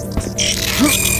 Ha!